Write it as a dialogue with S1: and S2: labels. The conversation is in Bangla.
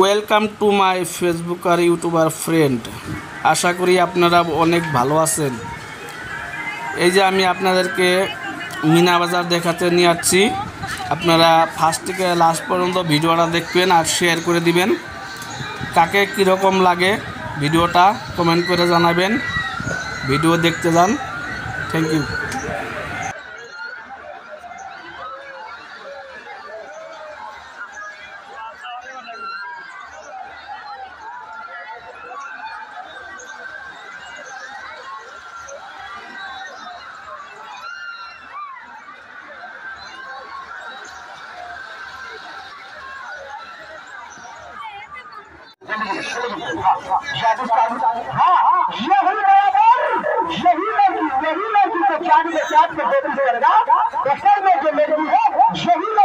S1: ওয়েলকাম টু মাই ফেসবুক আর ইউটিউবার ফ্রেন্ড আশা করি আপনারা অনেক ভালো আছেন। এই যে আমি আপনাদেরকে মিনা বাজার দেখাতে নিয়ে আসছি। আপনারা ফার্স্ট থেকে লাস্ট পর্যন্ত ভিডিওটা দেখবেন আর শেয়ার করে দিবেন। কাকে কীরকম লাগে ভিডিওটা কমেন্ট করে জানাবেন। ভিডিও দেখতে যান। থ্যাংক ইউ
S2: हाँ यही बराबर यही लड़की यही लड़की को चाँद में चाँद में बेटी करेगा तो सर में जो लड़की है यही को